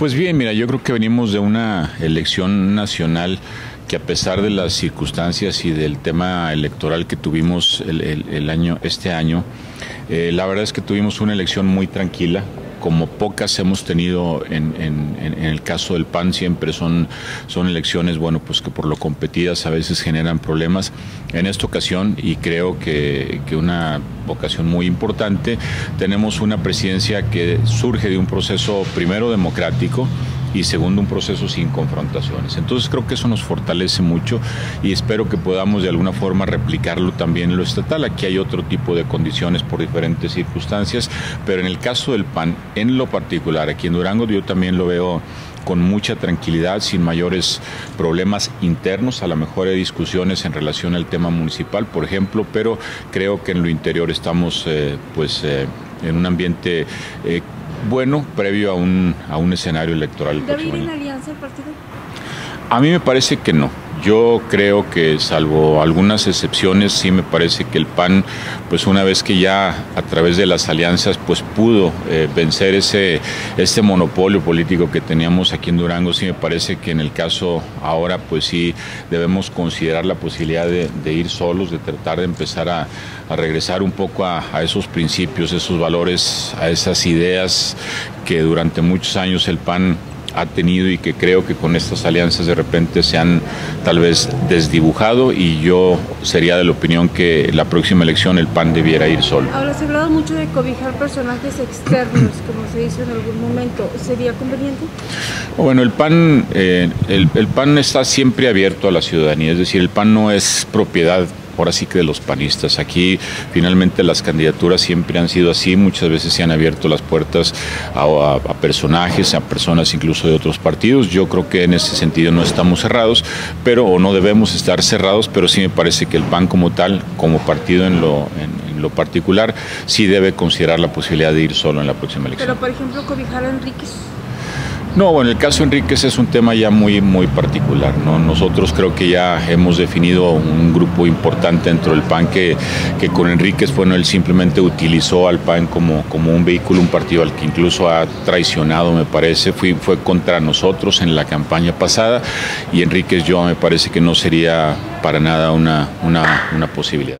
Pues bien, mira, yo creo que venimos de una elección nacional que a pesar de las circunstancias y del tema electoral que tuvimos el, año, este año, eh, la verdad es que tuvimos una elección muy tranquila, como pocas hemos tenido en, el caso del PAN, siempre son, son elecciones, bueno, pues que por lo competidas a veces generan problemas. En esta ocasión, y creo que, que una ocasión muy importante, tenemos una presidencia que surge de un proceso primero democrático, y segundo un proceso sin confrontaciones. Entonces creo que eso nos fortalece mucho y espero que podamos de alguna forma replicarlo también en lo estatal. Aquí hay otro tipo de condiciones por diferentes circunstancias, pero en el caso del PAN, en lo particular, aquí en Durango yo también lo veo con mucha tranquilidad, sin mayores problemas internos. A lo mejor hay discusiones en relación al tema municipal, por ejemplo, pero creo que en lo interior estamos eh, pues eh, en un ambiente eh, bueno previo a un, a un escenario electoral. ¿Debe ir en alianza el partido? A mí me parece que no. Yo creo que salvo algunas excepciones, sí me parece que el PAN, pues una vez que ya a través de las alianzas, pues pudo eh, vencer ese este monopolio político que teníamos aquí en Durango, sí me parece que en el caso ahora, pues sí debemos considerar la posibilidad de, ir solos, de tratar de empezar a, regresar un poco a, a esos principios, esos valores, a esas ideas que durante muchos años el PAN ha tenido y que creo que con estas alianzas de repente se han tal vez desdibujado y yo sería de la opinión que la próxima elección el PAN debiera ir solo. Ahora se ha hablado mucho de cobijar personajes externos, como se hizo en algún momento. ¿Sería conveniente? Bueno, el PAN, eh, el, el PAN está siempre abierto a la ciudadanía, es decir, el PAN no es propiedad ahora sí que de los panistas. Aquí finalmente las candidaturas siempre han sido así, muchas veces se han abierto las puertas a, personajes, a personas incluso de otros partidos. Yo creo que en ese sentido no estamos cerrados, pero o no debemos estar cerrados, pero sí me parece que el PAN como tal, como partido en lo, en, lo particular, sí debe considerar la posibilidad de ir solo en la próxima elección. Pero por ejemplo, cobijar a Enríquez. No, bueno, el caso Enríquez es un tema ya muy, muy particular. ¿no? Nosotros creo que ya hemos definido un grupo importante dentro del PAN que, que con Enríquez, bueno, él simplemente utilizó al PAN como, como un vehículo, un partido al que incluso ha traicionado, me parece, fue, fue contra nosotros en la campaña pasada y Enríquez yo me parece que no sería para nada una, una, una posibilidad.